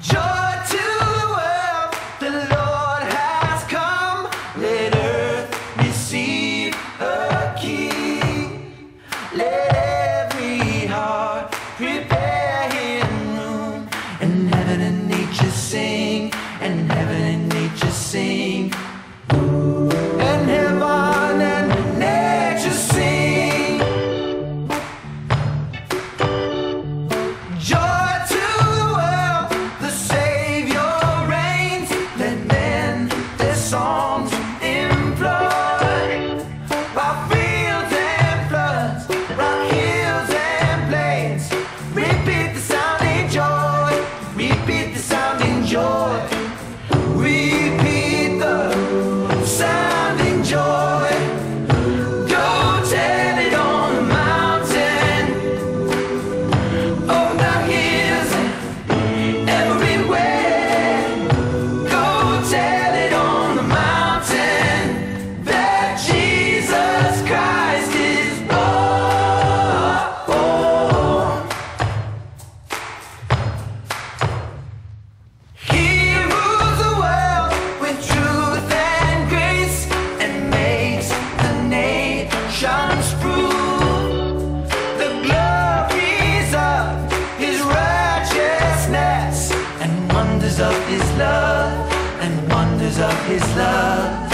Joy! joy. wonders of his love and wonders of his love.